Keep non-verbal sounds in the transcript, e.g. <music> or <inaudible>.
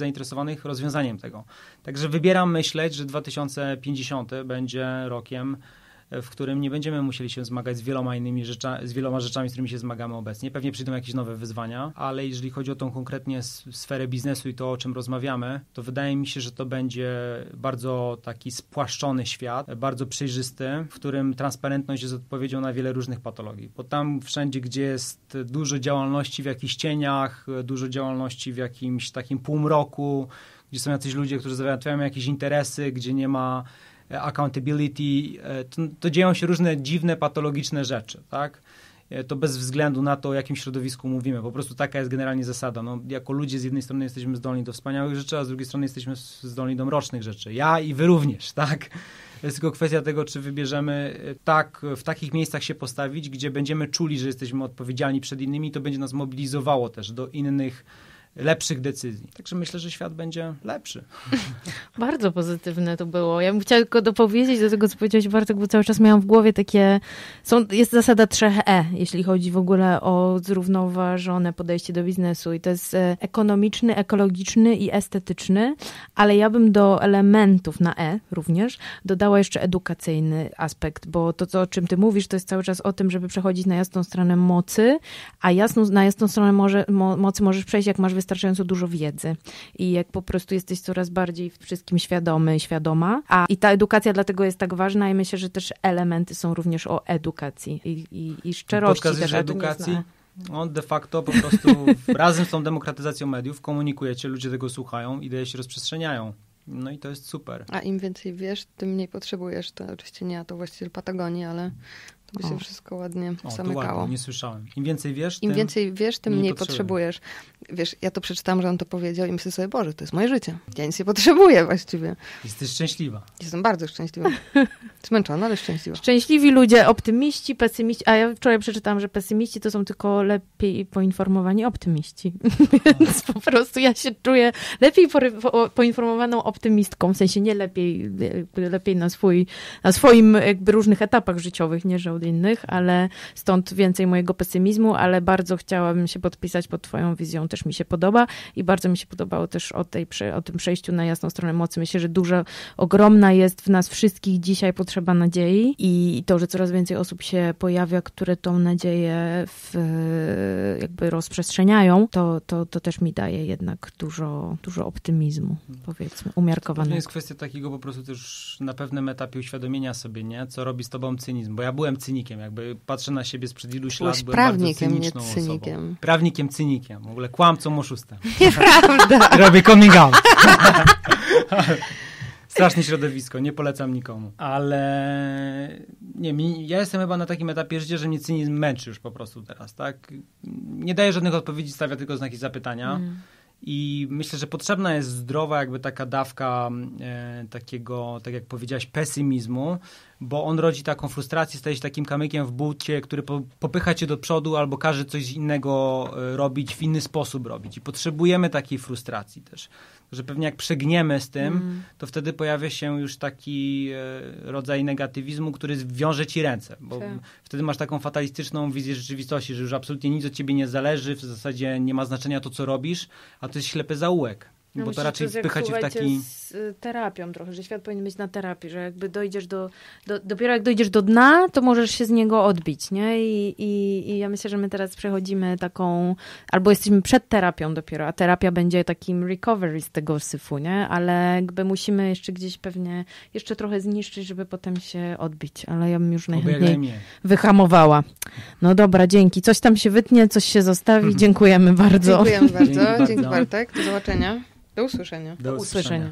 zainteresowanych rozwiązaniem tego. Także wybieram myśleć, że 2050 będzie rokiem w którym nie będziemy musieli się zmagać z wieloma innymi rzeczami, z wieloma rzeczami, z którymi się zmagamy obecnie. Pewnie przyjdą jakieś nowe wyzwania, ale jeżeli chodzi o tą konkretnie sferę biznesu i to, o czym rozmawiamy, to wydaje mi się, że to będzie bardzo taki spłaszczony świat, bardzo przejrzysty, w którym transparentność jest odpowiedzią na wiele różnych patologii. Bo tam wszędzie, gdzie jest dużo działalności w jakichś cieniach, dużo działalności w jakimś takim półmroku, gdzie są jacyś ludzie, którzy załatwiają jakieś interesy, gdzie nie ma accountability, e, to, to dzieją się różne dziwne, patologiczne rzeczy, tak? E, to bez względu na to, o jakim środowisku mówimy. Po prostu taka jest generalnie zasada. No, jako ludzie z jednej strony jesteśmy zdolni do wspaniałych rzeczy, a z drugiej strony jesteśmy zdolni do mrocznych rzeczy. Ja i wy również, <laughs> tak? Jest tylko kwestia tego, czy wybierzemy e, tak, w takich miejscach się postawić, gdzie będziemy czuli, że jesteśmy odpowiedzialni przed innymi, to będzie nas mobilizowało też do innych lepszych decyzji. Także myślę, że świat będzie lepszy. <laughs> Bardzo pozytywne to było. Ja bym chciała tylko dopowiedzieć do tego, co powiedziałeś Bartek, bo cały czas miałam w głowie takie... Są, jest zasada trzech E, jeśli chodzi w ogóle o zrównoważone podejście do biznesu i to jest e, ekonomiczny, ekologiczny i estetyczny, ale ja bym do elementów na E również dodała jeszcze edukacyjny aspekt, bo to, co, o czym ty mówisz, to jest cały czas o tym, żeby przechodzić na jasną stronę mocy, a jasną, na jasną stronę może, mo, mocy możesz przejść, jak masz wystarczająco dużo wiedzy i jak po prostu jesteś coraz bardziej wszystkim świadomy, świadoma. A i ta edukacja dlatego jest tak ważna i myślę, że też elementy są również o edukacji i, i, i szczerości. Też, edukacji? No, de facto po prostu <laughs> razem z tą demokratyzacją mediów komunikujecie, ludzie tego słuchają, idee się rozprzestrzeniają. No i to jest super. A im więcej wiesz, tym mniej potrzebujesz. To oczywiście nie ja to właściciel Patagonii, ale to by się wszystko ładnie o, zamykało. Ładnie, nie słyszałem. Im więcej wiesz, Im tym więcej wiesz, tym mniej potrzebujesz. Wiesz, ja to przeczytałam, że on to powiedział i myślę sobie, Boże, to jest moje życie. Ja nic nie potrzebuję właściwie. Jesteś szczęśliwa. Jestem bardzo szczęśliwa. <laughs> Zmęczona, ale szczęśliwa. Szczęśliwi ludzie, optymiści, pesymiści. A ja wczoraj przeczytałam, że pesymiści to są tylko lepiej poinformowani optymiści. <laughs> Więc po prostu ja się czuję lepiej poinformowaną optymistką. W sensie nie lepiej, lepiej na, swój, na swoim jakby różnych etapach życiowych, nie że od innych, ale stąd więcej mojego pesymizmu, ale bardzo chciałabym się podpisać pod twoją wizją, też mi się podoba i bardzo mi się podobało też o, tej, o tym przejściu na jasną stronę mocy. Myślę, że duża, ogromna jest w nas wszystkich dzisiaj potrzeba nadziei i to, że coraz więcej osób się pojawia, które tą nadzieję w, jakby rozprzestrzeniają, to, to, to też mi daje jednak dużo, dużo optymizmu, powiedzmy, umiarkowanego. To jest kwestia takiego po prostu też na pewnym etapie uświadomienia sobie, nie? Co robi z tobą cynizm, bo ja byłem cynikiem, jakby patrzę na siebie sprzed iluś lat, byłem prawnikiem, bardzo cyniczną nie cynikiem. Osobą. Prawnikiem, cynikiem, w ogóle kłamcą, oszustem. <laughs> Nieprawda. Robię coming out. <laughs> Straszne środowisko, nie polecam nikomu. Ale nie, ja jestem chyba na takim etapie życia, że mnie cynizm męczy już po prostu teraz, tak? Nie daje żadnych odpowiedzi, stawia tylko znaki zapytania. Mm. I myślę, że potrzebna jest zdrowa, jakby taka dawka e, takiego, tak jak powiedziałaś, pesymizmu, bo on rodzi taką frustrację, staje się takim kamykiem w bucie, który po, popycha cię do przodu albo każe coś innego e, robić, w inny sposób robić. I potrzebujemy takiej frustracji też że pewnie jak przegniemy z tym, mm. to wtedy pojawia się już taki e, rodzaj negatywizmu, który wiąże ci ręce, bo tak. wtedy masz taką fatalistyczną wizję rzeczywistości, że już absolutnie nic od ciebie nie zależy, w zasadzie nie ma znaczenia to, co robisz, a to jest ślepy zaułek. No bo to raczej wpycha cię w taki... z y, terapią trochę, że świat powinien być na terapii, że jakby dojdziesz do, do dopiero jak dojdziesz do dna, to możesz się z niego odbić, nie? I, i, I ja myślę, że my teraz przechodzimy taką, albo jesteśmy przed terapią dopiero, a terapia będzie takim recovery z tego syfu, nie? Ale jakby musimy jeszcze gdzieś pewnie jeszcze trochę zniszczyć, żeby potem się odbić, ale ja bym już najchętniej wyhamowała. No dobra, dzięki. Coś tam się wytnie, coś się zostawi. <laughs> Dziękujemy bardzo. Dziękujemy bardzo. Dzięki Bartek. Do zobaczenia. Do usłyszenia. Do usłyszenia.